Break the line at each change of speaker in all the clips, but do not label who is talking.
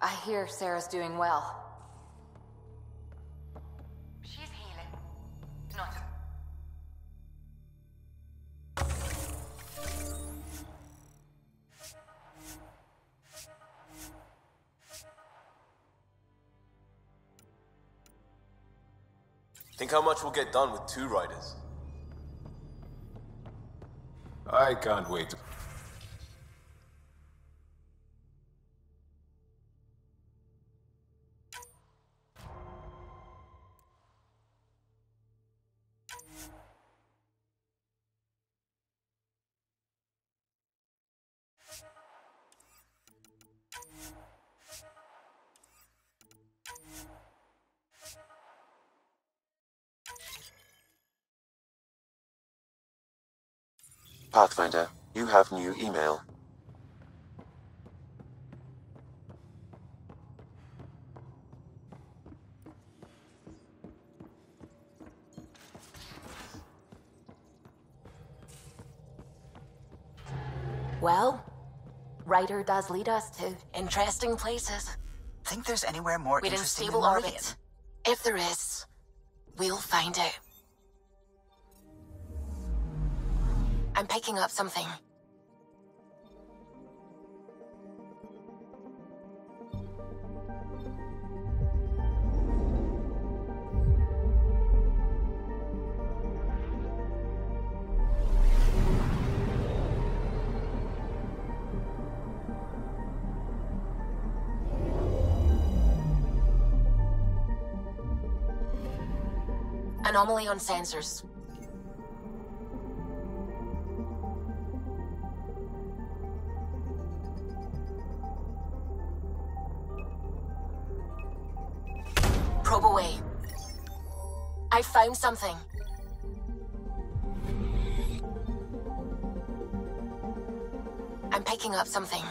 I hear Sara's doing well.
She's healing. Not
Think how much we'll get done with two Ryders?
I can't wait.
Pathfinder, you have new email.
Well, Ryder does lead us to interesting places.
Think there's anywhere more
We're in
interesting
stable
than
orbit. If there is, we'll find out. I'm picking up something. Anomaly on sensors. Probe away. I found something. I'm picking up something.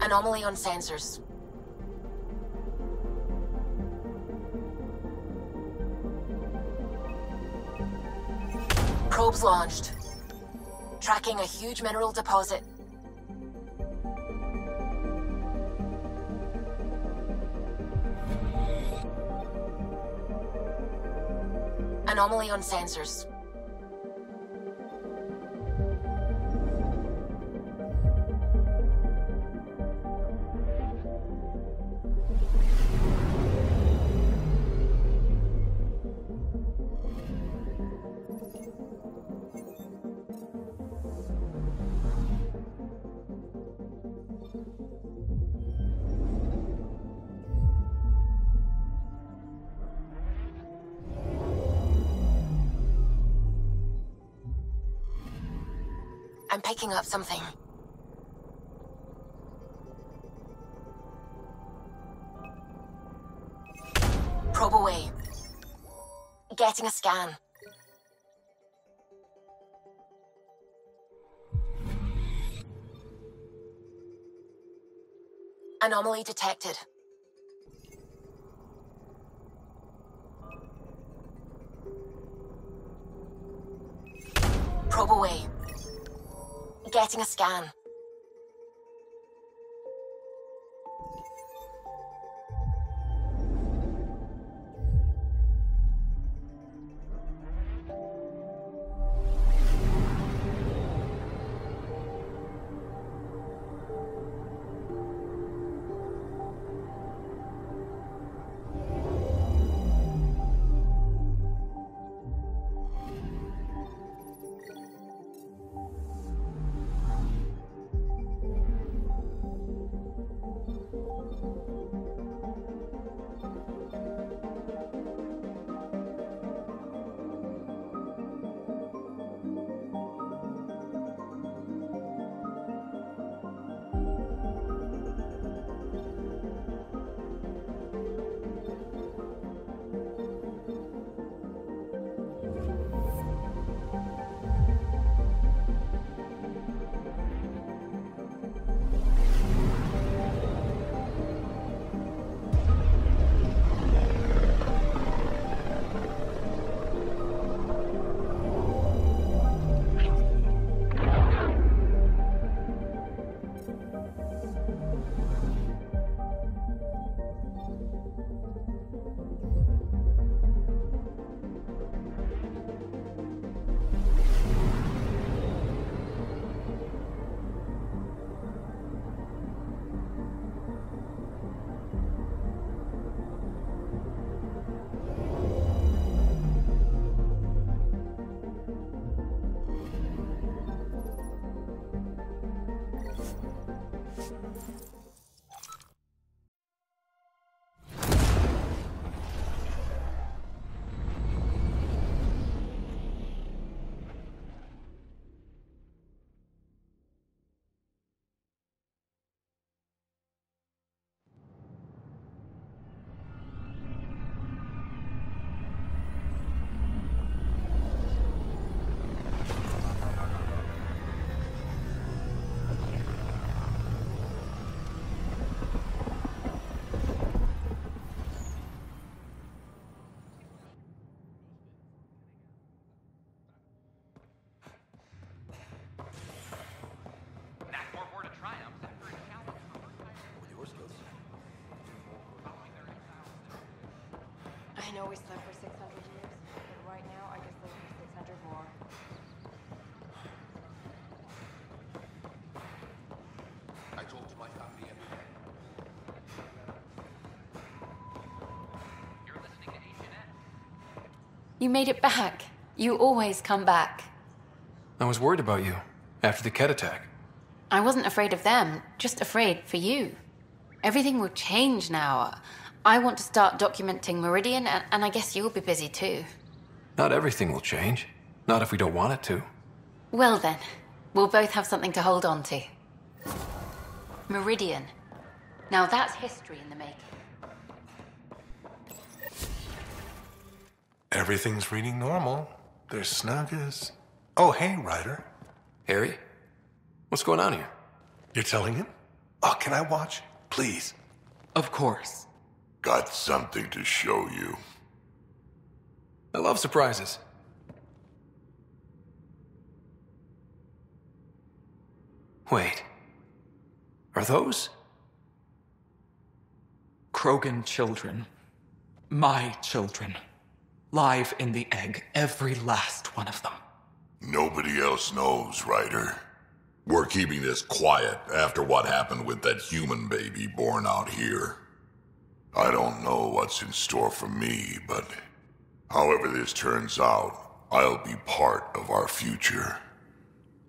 Anomaly on sensors. Probes launched. Tracking a huge mineral deposit. Anomaly on sensors. I'm picking up something. Probe away. Getting a scan. Anomaly detected. Probe away. Getting a scan.
Know we slept for 600 years, but right now I could sleep for 600 more.
I talk to my family every day. You're listening to HNN.
You made it back. You always come back.
I was worried about you after the kett attack.
I wasn't afraid of them, just afraid for you. Everything will change now. I want to start documenting Meridian, and, and I guess you'll be busy too.
Not everything will change. Not if we don't want it to.
Well then, we'll both have something to hold on to. Meridian. Now that's history in the making.
Everything's reading normal. They're snug as. Oh, hey, Ryder.
Harry? What's going on here?
You're telling him? Oh, can I watch? Please.
Of course.
Got something to show you.
I love surprises. Wait. Are those?
Krogan children. My children. Live in the egg, every last one of them.
Nobody else knows, Ryder. We're keeping this quiet after what happened with that human baby born out here. I don't know what's in store for me, but however this turns out, I'll be part of our future.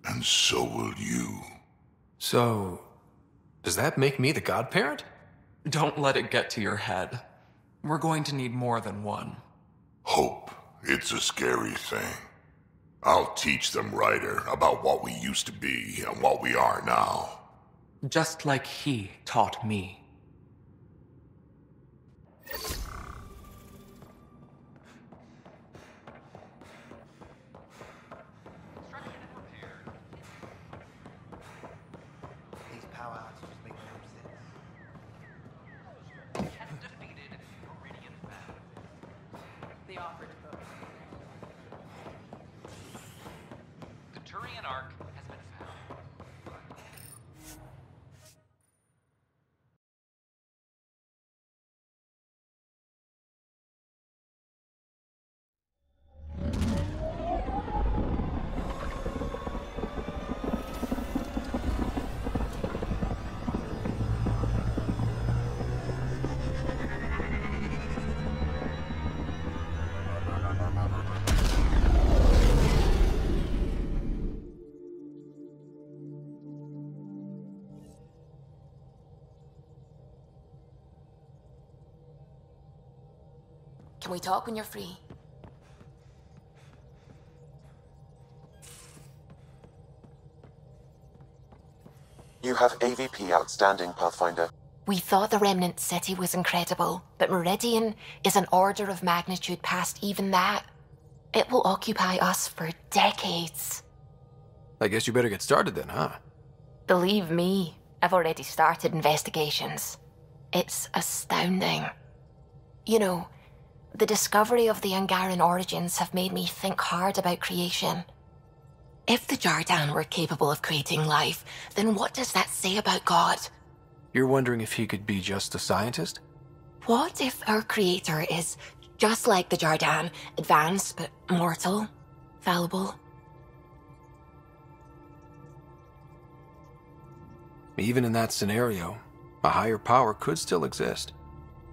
And so will you.
So, does that make me the godparent?
Don't let it get to your head. We're going to need more than one.
Hope. It's a scary thing. I'll teach them, Ryder, about what we used to be and what we are now.
Just like he taught me.
Can we talk when you're free?
You have AVP outstanding, Pathfinder.
We thought the Remnant City was incredible, but Meridian is an order of magnitude past even that. It will occupy us for decades.
I guess you better get started then, huh?
Believe me, I've already started investigations. It's astounding. You know, the discovery of the Angaran origins have made me think hard about creation. If the Jardaan were capable of creating life, then what does that say about God?
You're wondering if he could be just a scientist?
What if our creator is just like the Jardaan, advanced but mortal, fallible?
Even in that scenario, a higher power could still exist.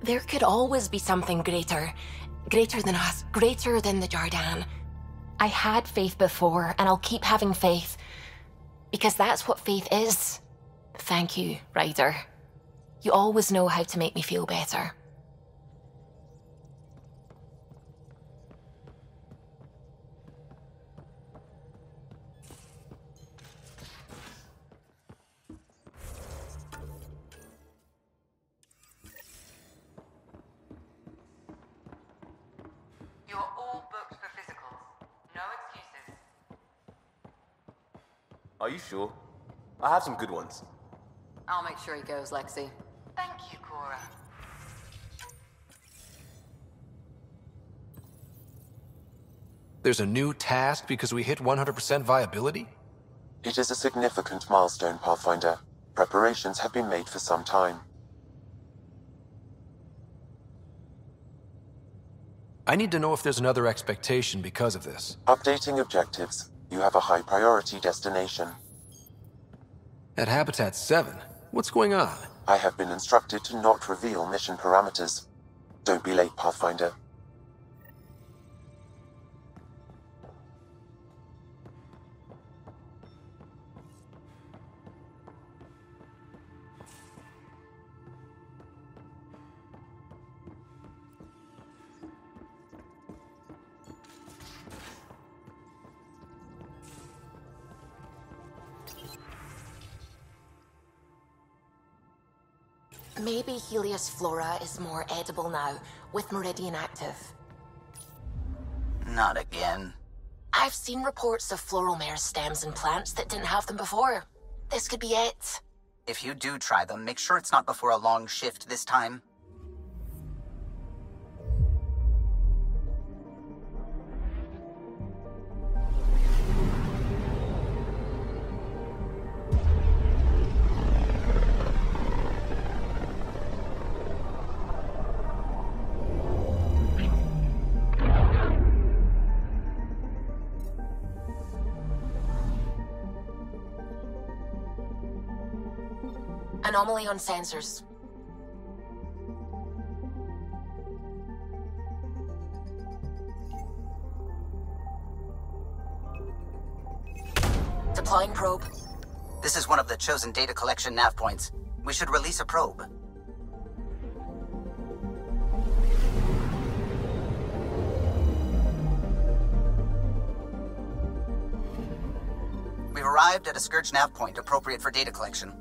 There could always be something greater. Greater than us, greater than the Jardaan. I had faith before, and I'll keep having faith. Because that's what faith is. Thank you, Ryder. You always know how to make me feel better.
You're all booked for physicals. No excuses.
Are you sure? I have some good ones.
I'll make sure he goes, Lexi.
Thank you, Cora.
There's a new task because we hit 100% viability?
It is a significant milestone, Pathfinder. Preparations have been made for some time.
I need to know if there's another expectation because of this.
Updating objectives. You have a high priority destination.
At Habitat 7, what's going on?
I have been instructed to not reveal mission parameters. Don't be late, Pathfinder.
Maybe Helios flora is more edible now, with Meridian active.
Not again.
I've seen reports of floral mare stems and plants that didn't have them before. This could be it.
If you do try them, make sure it's not before a long shift this time.
Anomaly on sensors. Deploying probe.
This is one of the chosen data collection nav points. We should release a probe. We've arrived at a Scourge nav point appropriate for data collection.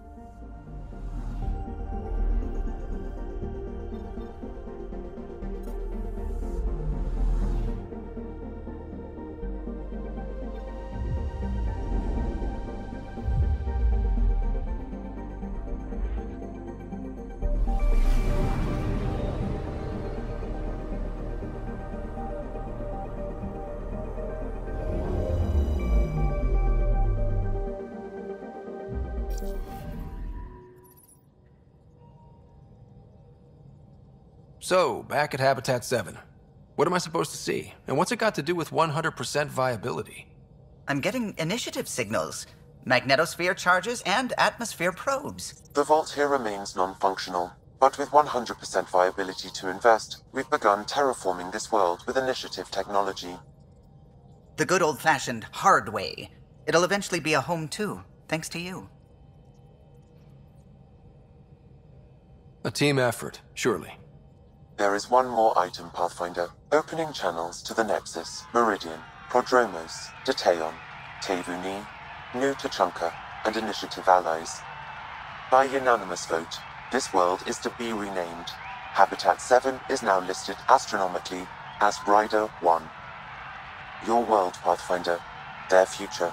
So, back at Habitat 7. What am I supposed to see? And what's it got to do with 100% viability?
I'm getting initiative signals, magnetosphere charges, and atmosphere probes.
The vault here remains non-functional, but with 100% viability to invest, we've begun terraforming this world with initiative technology.
The good old fashioned hard way. It'll eventually be a home too, thanks to you.
A team effort, surely.
There is one more item, Pathfinder. Opening channels to the Nexus, Meridian, Prodromos, Detaeon, Tevuni, New Tuchanka, and Initiative allies. By unanimous vote, this world is to be renamed. Habitat 7 is now listed astronomically as Ryder 1. Your world, Pathfinder. Their future.